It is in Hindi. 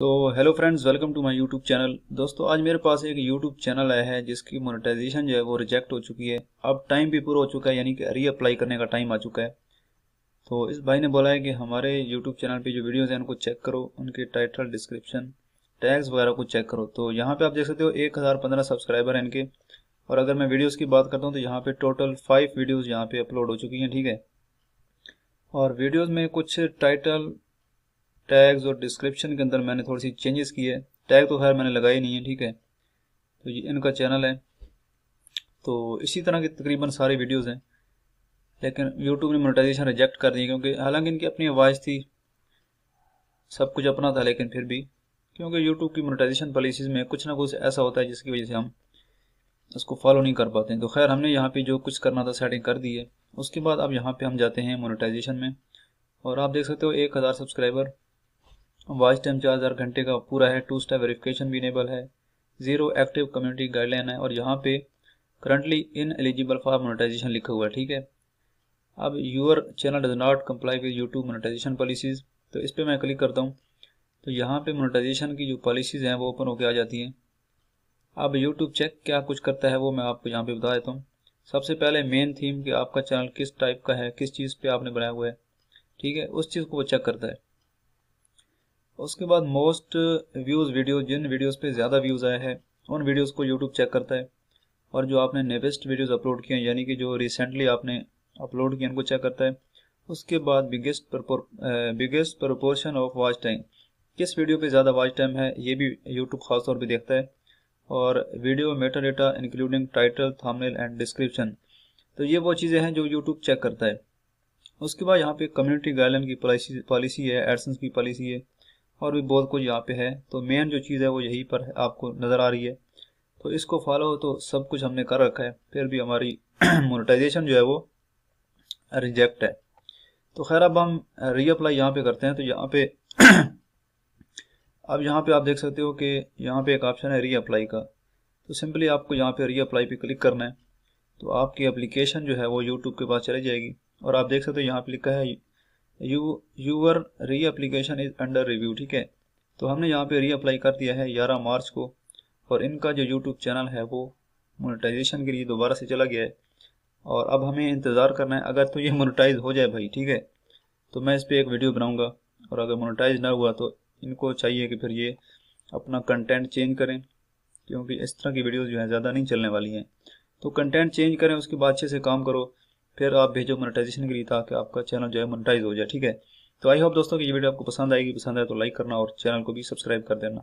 तो hello friends welcome to my YouTube channel दोस्तों, आज मेरे पास एक यूट्यूब चैनल आया है, जिसकी मोनेटाइजेशन जो है वो रिजेक्ट हो चुकी है। अब टाइम भी पूरा हो चुका है, यानी कि रीअप्लाई करने का टाइम आ चुका है। तो इस भाई ने बोला है कि हमारे यूट्यूब चैनल पे जो वीडियोज़ हैं, उनको चेक करो, उनके टाइटल डिस्क्रिप्शन टैग्स वगैरह को चेक करो। तो यहाँ पर आप देख सकते हो, एक हज़ार पंद्रह सब्सक्राइबर हैं इनके। और अगर मैं वीडियोज़ की बात करता हूँ तो यहाँ पर टोटल फाइव वीडियोज़ यहाँ पे अपलोड हो चुकी हैं, ठीक है? और वीडियोज़ में कुछ टाइटल टैग्स और डिस्क्रिप्शन के अंदर मैंने थोड़ी सी चेंजेस की है। टैग तो खैर मैंने लगाई नहीं है, ठीक है। तो ये इनका चैनल है। तो इसी तरह के तकरीबन सारे वीडियोस हैं। लेकिन यूट्यूब ने मोनेटाइजेशन रिजेक्ट कर दी क्योंकि हालाँकि इनकी अपनी आवाज़ थी। सब कुछ अपना था लेकिन फिर भी। क्योंकि यूट्यूब की मोनेटाइजेशन पॉलिसीज़ में कुछ ना कुछ ऐसा होता है जिसकी वजह से हम उसको फॉलो नहीं कर पाते हैं। तो खैर हमने यहाँ पे जो कुछ करना था सेटिंग कर दी है। उसके बाद अब यहाँ पे हम जाते हैं मोनेटाइजेशन में। और आप देख सकते हो एक हज़ार सब्सक्राइबर वॉच टाइम चार हज़ार घंटे का पूरा है टू स्टेप वेरिफिकेशन भी इनेबल है ज़ीरो एक्टिव कम्युनिटी गाइडलाइन है और यहाँ पे currently in eligible for monetization लिखा हुआ है, ठीक है? अब your channel does not comply with YouTube monetization policies तो इस पर मैं क्लिक करता हूँ तो यहाँ पे मोनेटाइजेशन की जो पॉलिसीज़ हैं वो ओपन होकर आ जाती हैं। अब यूट्यूब चेक क्या कुछ करता है वो मैं आपको यहाँ पे बता देता हूँ। सबसे पहले मेन थीम कि आपका चैनल किस टाइप का है, किस चीज़ पे आपने बनाया हुआ है, ठीक है? उस चीज़ को वो चेक करता है। उसके बाद मोस्ट व्यूज़ वीडियो जिन वीडियोस पे ज़्यादा व्यूज़ आए हैं, उन वीडियोस को यूट्यूब चेक करता है। और जो आपने नेवेस्ट वीडियोस अपलोड किए हैं, यानी कि जो रिसेंटली आपने अपलोड किए उनको चेक करता है। उसके बाद biggest biggest proportion of watch time किस वीडियो पे ज़्यादा वॉच टाइम है, ये भी यूट्यूब खासतौर पर देखता है। और video meta data including title thumbnail and description तो ये वो चीज़ें हैं जो यूट्यूब चेक करता है। उसके बाद यहाँ पे कम्युनिटी गाइडलाइन की पॉलिसी पॉलिसी है एडसेंस की पॉलिसी है। और भी बहुत कुछ यहाँ पे है। तो मेन जो चीज़ है वो यहीं पर है, आपको नज़र आ रही है। तो इसको फॉलो तो सब कुछ हमने कर रखा है। फिर भी हमारी मोनेटाइजेशन जो है वो रिजेक्ट है। तो खैर अब हम रीअप्लाई यहाँ पे करते हैं। तो यहाँ पे अब यहाँ पे आप देख सकते हो कि यहाँ पे एक ऑप्शन है रीअप्लाई का। तो सिंपली आपको यहाँ पे रीअप्लाई पे क्लिक करना है। तो आपकी एप्लीकेशन जो है वो यूट्यूब के पास चली जाएगी। और आप देख सकते हो यहाँ पे लिखा है you your reapplication is under review ठीक है? तो हमने यहाँ पे री अप्लाई कर दिया है 11 मार्च को, और इनका जो यूट्यूब चैनल है वो मोनेटाइजेशन के लिए दोबारा से चला गया है। और अब हमें इंतज़ार करना है, अगर तो ये मोनेटाइज हो जाए भाई, ठीक है? तो मैं इस पर एक वीडियो बनाऊँगा, और अगर मोनेटाइज ना हुआ तो इनको चाहिए कि फिर ये अपना कंटेंट चेंज करें, क्योंकि इस तरह की वीडियोज़ जो है ज़्यादा नहीं चलने वाली हैं। तो कंटेंट चेंज करें, उसके बाद अच्छे से काम करो। फिर आप भेजो मोनेटाइजेशन के लिए ताकि आपका चैनल जो है मोनेटाइज हो जाए, ठीक है? तो आई होप दोस्तों कि ये वीडियो आपको पसंद आएगी, पसंद आए तो लाइक करना और चैनल को भी सब्सक्राइब कर देना।